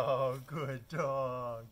Oh, good dog.